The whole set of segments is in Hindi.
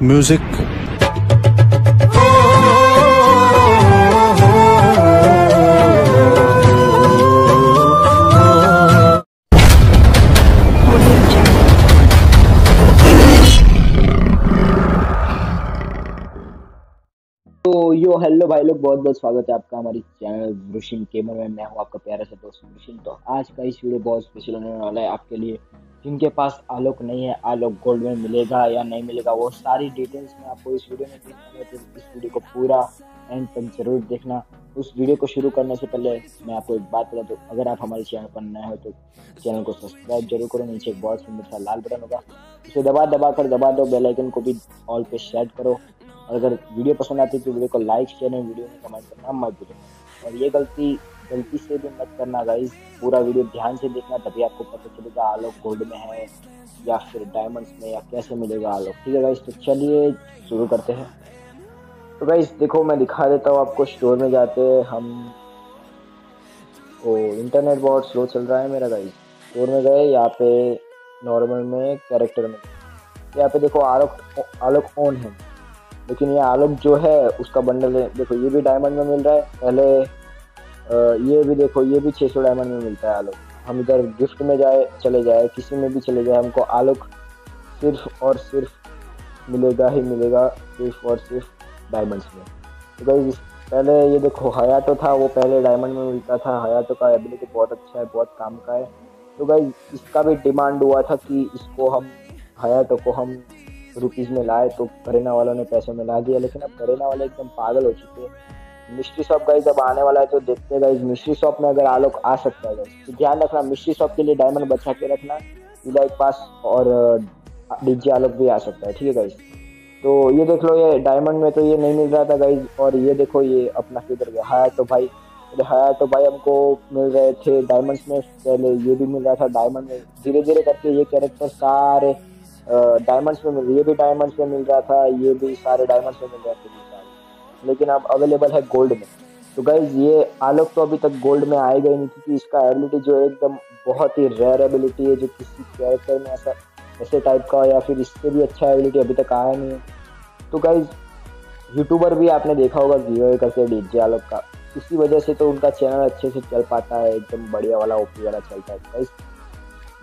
music. तो यो हेलो भाई लोग, बहुत बहुत स्वागत है आपका हमारी चैनल वृशिन गेमर में। मैं हूँ आपका प्यारा सा दोस्त वृशिन तो आज का इस वीडियो बहुत स्पेशल होने वाला है आपके लिए। जिनके पास आलोक नहीं है, आलोक गोल्ड में मिलेगा या नहीं मिलेगा, वो सारी डिटेल्स में आपको इस वीडियो में देखना तो इस वीडियो को पूरा एंड तक ज़रूर देखना। उस वीडियो को शुरू करने से पहले मैं आपको एक बात बता दूँ अगर आप हमारे चैनल पर नए हो तो चैनल को सब्सक्राइब ज़रूर करो, नीचे एक बहुत सुंदर सा लाल बटन होगा। उसे दबा दबा कर दबा दो बेलाइकन को भी ऑल पे शेयर करो। और अगर वीडियो पसंद आती है तो वीडियो को लाइक शेयर और वीडियो में कमेंट करना मत भूलें और ये गलती गलती से भी मत करना गाइज़ पूरा वीडियो ध्यान से देखना, तभी आपको पता चलेगा आलोक गोल्ड में है या फिर डायमंड्स में या कैसे मिलेगा आलोक। ठीक है गाइस तो चलिए शुरू करते हैं। तो गाइज़ देखो, मैं दिखा देता हूँ आपको स्टोर में जाते हम। ओ इंटरनेट बहुत स्लो चल रहा है मेरा गाइज़ स्टोर में गए, यहाँ पे नॉर्मल में कैरेक्टर में। यहाँ पे देखो, आलोक आलोक ऑन है। लेकिन ये आलोक जो है, उसका बंडल है। देखो, ये भी डायमंड में मिल रहा है। पहले ये भी देखो, ये भी 600 डायमंड में मिलता है आलोक। हम इधर गिफ्ट में जाए, चले जाए, किसी में भी चले जाए, हमको आलोक सिर्फ़ और सिर्फ़ मिलेगा ही मिलेगा, सिर्फ़ और सिर्फ़ डायमंड्स में। तो पहले ये देखो हयाटो था, वो पहले डायमंड में मिलता था। हयाटो का एबिलिटी बहुत अच्छा है, बहुत काम का है। तो भाई इसका भी डिमांड हुआ था कि इसको हम हयाटो को हम रुपीज़ में लाए तो करेना वालों ने पैसों में ला दिया, लेकिन अब करेना वाले एकदम पागल हो चुके हैं। मिस्ट्री शॉप गाइज़ जब आने वाला है तो देखते हैं गाइज़ मिस्ट्री शॉप में अगर आलोक आ सकता है तो ध्यान रखना मिस्ट्री शॉप के लिए डायमंड बचा के रखना इलाइक पास और डीजे आलोक भी आ सकता है, ठीक है गाइज़ तो ये देख लो, ये डायमंड में तो ये नहीं मिल रहा था गाइज़ और ये देखो, ये अपना किधर गया? हाँ तो भाई हाँ तो भाई हमको मिल रहे थे डायमंड्स में, पहले ये भी मिल रहा था डायमंड में। धीरे धीरे करके ये कैरेक्टर सारे डायमंड्स में मिल ये भी डायमंड्स में मिल रहा था, ये भी सारे डायमंड्स में मिल रहे थे लेकिन अब अवेलेबल है गोल्ड में। तो गाइज़ ये आलोक तो अभी तक गोल्ड में आएगा ही नहीं, क्योंकि इसका एबिलिटी जो है एकदम बहुत ही रेयर एबिलिटी है, जो किसी कैरेक्टर में ऐसा ऐसे टाइप का या फिर इससे भी अच्छा एबिलिटी अभी तक आया नहीं है। तो गाइज़ यूट्यूबर भी आपने देखा होगा गिवे करते डीजे आलोक का। इसी वजह से तो उनका चैनल अच्छे से चल पाता है, एकदम बढ़िया वाला ओपी वाला चलता है। गाइज़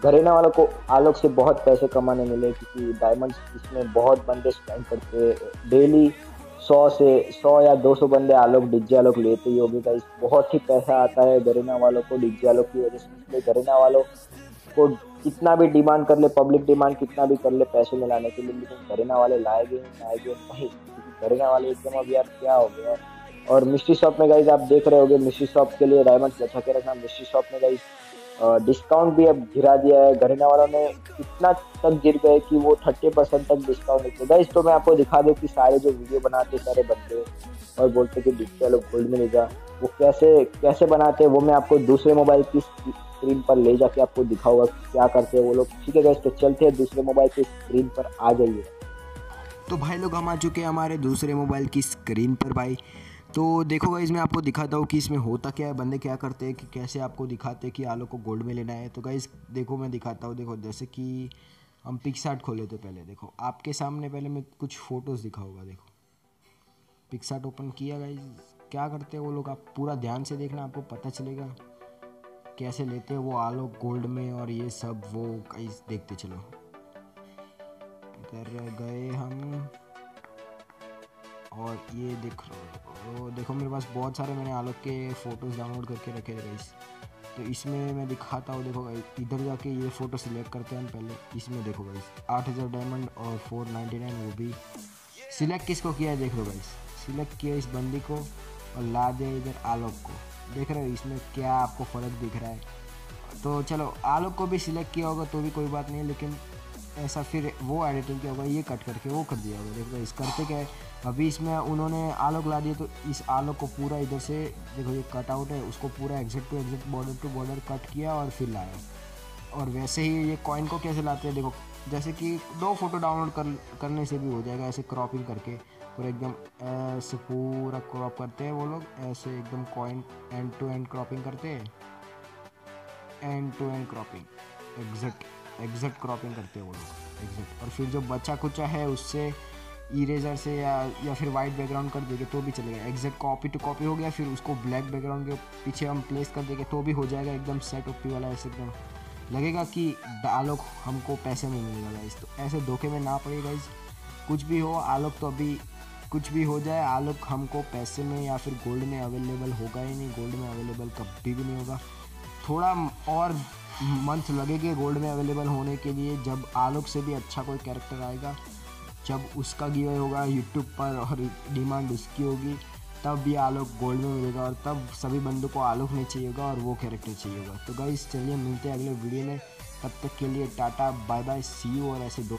घरेना वालों को आलोक से बहुत पैसे कमाने मिले, क्योंकि डायमंड्स इसमें बहुत बंदे स्पेंड करते डेली सौ से सौ या दो सौ बंदे आलोक डिज्जे आलोक लेते ही होगी गाइस बहुत ही पैसा आता है घरेना वालों को डिज्जे आलोक की वजह से। गरेना वालों को कितना भी डिमांड कर ले पब्लिक डिमांड कितना भी कर ले पैसे में लाने के लिए, लेकिन घरेना वाले लाएगे लाएगे नहीं। गरेना वाले एकदम अब यार क्या हो गया। और मिस्ट्री शॉप में गाइज़ आप देख रहे होगे, मिस्ट्री शॉप के लिए डायमंड बचा के रखना। मिस्ट्री शॉप में गाइज़ डिस्काउंट भी अब गिरा दिया है। घरेना वालों ने इतना तक गिर गए कि वो थर्टी परसेंट तक डिस्काउंट देते गाइस तो मैं आपको दिखा दूँ कि सारे जो वीडियो बनाते, सारे बंदे और बोलते कि डिजिटल लोग गोल्ड में लेगा वो कैसे कैसे बनाते हैं वो मैं आपको दूसरे मोबाइल की स्क्रीन पर ले जाके आपको दिखाऊँगा क्या करते हैं वो लोग। ठीक है गाइस तो चलते हैं दूसरे मोबाइल की स्क्रीन पर, आ जाइए। तो भाई लोग, हम आ चुके हैं हमारे दूसरे मोबाइल की स्क्रीन पर, भाई। तो देखो गाइज़ मैं आपको दिखाता हूँ कि इसमें होता क्या है, बंदे क्या करते हैं, कि कैसे आपको दिखाते हैं कि आलो को गोल्ड में लेना है। तो गाइज़ देखो मैं दिखाता हूँ, देखो जैसे कि हम पिक्सार्ट खोले थे पहले, देखो। आपके सामने पहले मैं कुछ फ़ोटोज़ दिखाऊँगा, देखो। पिक्सार्ट ओपन किया गाइज़ क्या करते हैं वो लोग, आप पूरा ध्यान से देखना, आपको पता चलेगा कैसे लेते हैं वो आलो गोल्ड में और ये सब वो गाइज़ देखते चलो। इधर गए हम। और ये देख तो देखो मेरे पास बहुत सारे मैंने आलोक के फ़ोटोज़ डाउनलोड करके रखे थे गाइस तो इसमें मैं दिखाता हूँ, देखो इधर जाके ये फ़ोटो सिलेक्ट करते हैं पहले। इसमें देखो गाइस आठ हज़ार डायमंड और फोर नाइन्टी नाइन वो भी। सिलेक्ट किसको किया है देख लो गाइस सिलेक्ट किया इस बंदी को और ला दिया इधर आलोक को। देख रहे हो इसमें क्या आपको फ़र्क दिख रहा है। तो चलो, आलोक को भी सिलेक्ट किया होगा तो भी कोई बात नहीं, लेकिन ऐसा फिर वो एडिटिंग किया होगा ये कट करके वो कर दिया होगा देखो इस करते क्या है अभी इसमें उन्होंने आलोक ला दिया तो इस आलोक को पूरा इधर से, देखो ये कट आउट है, उसको पूरा exit to exit border to border cut किया और फिर लाया। और वैसे ही ये कॉइन को कैसे लाते हैं, देखो, जैसे कि दो फ़ोटो डाउनलोड कर, करने से भी हो जाएगा, ऐसे क्रॉपिंग करके। पूरा एकदम, ऐसे पूरा क्रॉप करते हैं वो लोग, ऐसे एकदम coin end to end cropping करते हैं। End to end cropping exact exact cropping करते हैं वो लोग। एग्जैक्ट। और फिर जो बचा कुचा है, उससे इरेजर से या या फिर वाइट बैकग्राउंड कर देंगे तो भी चलेगा। एग्जैक्ट कॉपी टू कॉपी हो गया, फिर उसको ब्लैक बैकग्राउंड के पीछे हम प्लेस कर देंगे तो भी हो जाएगा एकदम सेट ओपी वाला ऐसे एकदम। लगेगा कि आलोक हमको पैसे में मिलेगा गाइस तो ऐसे धोखे में ना पड़े गाइस कुछ भी हो, आलोक तो अभी कुछ भी हो जाए, आलोक हमको पैसे में या फिर गोल्ड में अवेलेबल होगा ही नहीं। गोल्ड में अवेलेबल कभी भी नहीं होगा। थोड़ा और मंथ लगेंगे गोल्ड में अवेलेबल होने के लिए, जब आलोक से भी अच्छा कोई कैरेक्टर आएगा, जब उसका गिवे होगा यूट्यूब पर और डिमांड उसकी होगी, तब ये आलोक गोल्ड में मिलेगा और तब सभी बंदों को आलोक नहीं चाहिए होगा और वो कैरेक्टर चाहिए होगा तो गाइस चलिए मिलते हैं अगले वीडियो में। तब तक के लिए tata bye bye see you और ऐसे दो